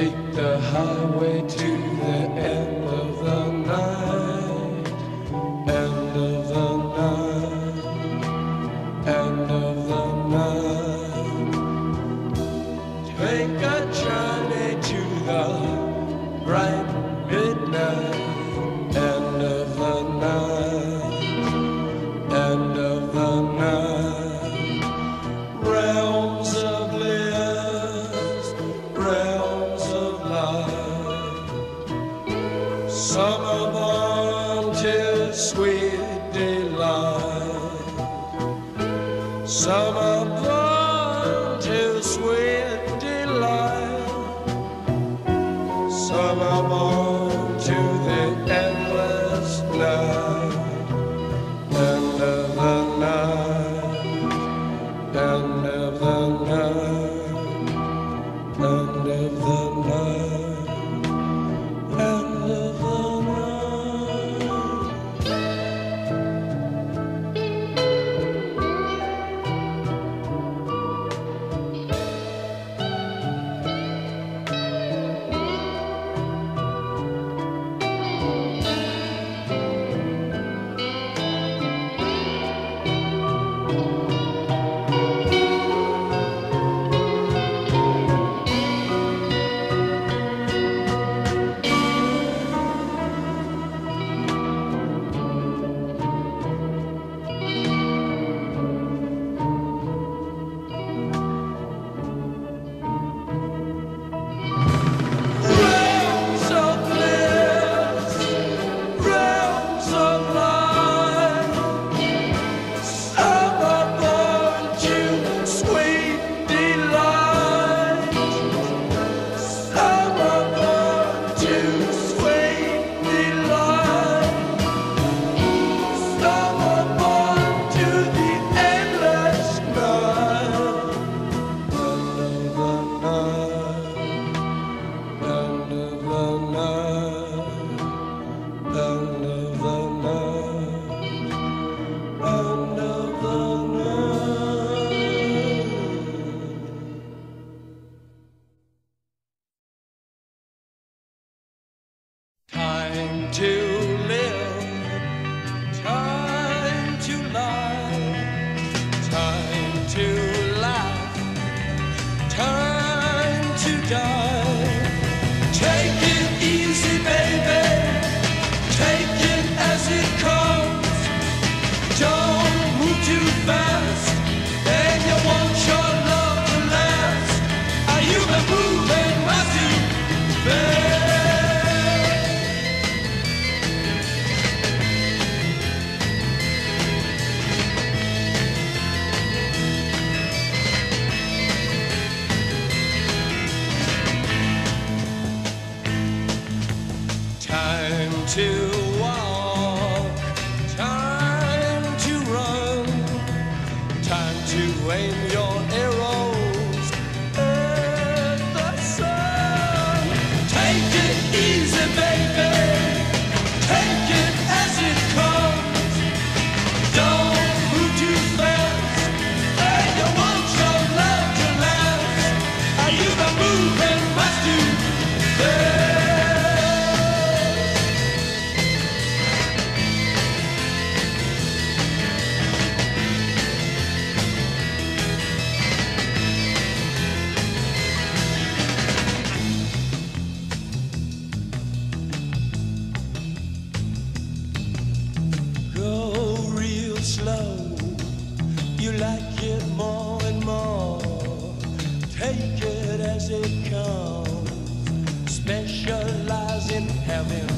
take the highway to the end. Summer born to sweet delight. Summer born to Time to live, time to love, time to laugh, time to die. You like it more and more. Take it as it comes. Specialize in heaven.